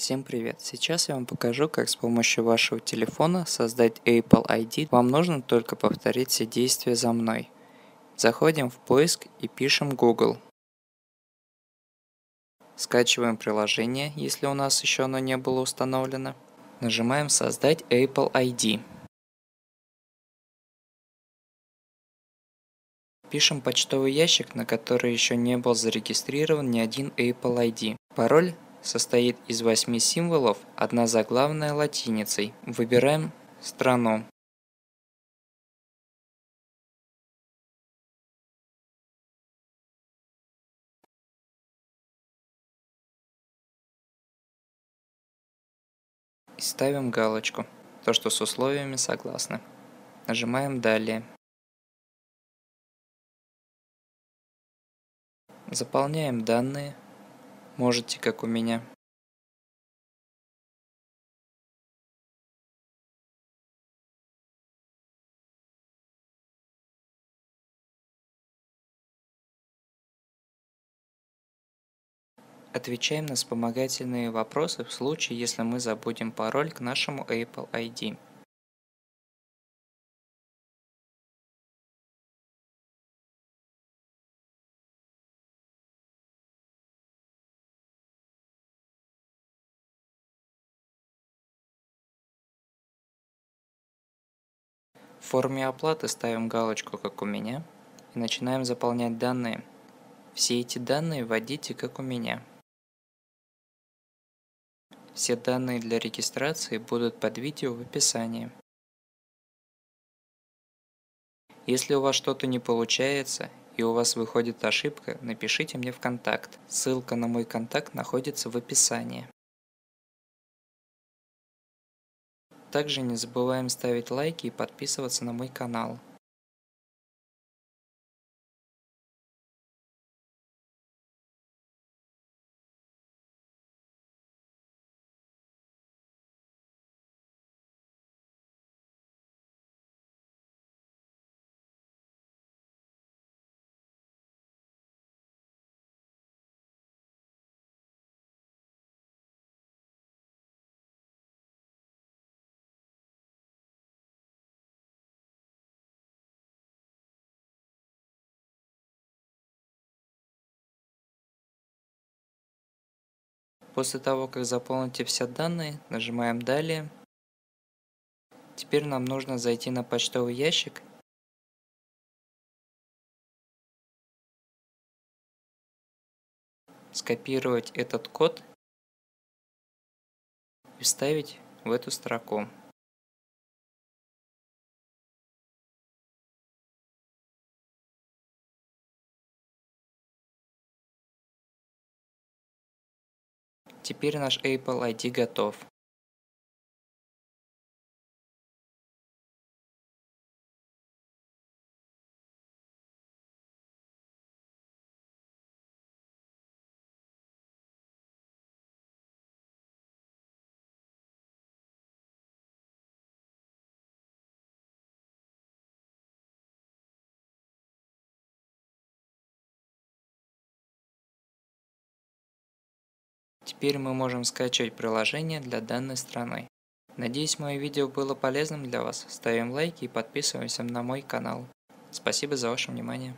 Всем привет! Сейчас я вам покажу, как с помощью вашего телефона создать Apple ID. Вам нужно только повторить все действия за мной. Заходим в поиск и пишем Google. Скачиваем приложение, если у нас еще оно не было установлено. Нажимаем «Создать Apple ID». Пишем почтовый ящик, на который еще не был зарегистрирован ни один Apple ID. Пароль состоит из восьми символов, одна заглавная латиницей. Выбираем страну. И ставим галочку, то что с условиями согласны. Нажимаем «Далее». Заполняем данные, можете как у меня. Отвечаем на вспомогательные вопросы в случае, если мы забудем пароль к нашему Apple ID. В форме оплаты ставим галочку, как у меня, и начинаем заполнять данные. Все эти данные вводите, как у меня. Все данные для регистрации будут под видео в описании. Если у вас что-то не получается и у вас выходит ошибка, напишите мне в контакт. Ссылка на мой контакт находится в описании. Также не забываем ставить лайки и подписываться на мой канал. После того, как заполните все данные, нажимаем «Далее». Теперь нам нужно зайти на почтовый ящик скопировать этот код и вставить в эту строку. Теперь наш Apple ID готов. Теперь мы можем скачивать приложение для данной страны. Надеюсь, мое видео было полезным для вас. Ставим лайки и подписываемся на мой канал. Спасибо за ваше внимание.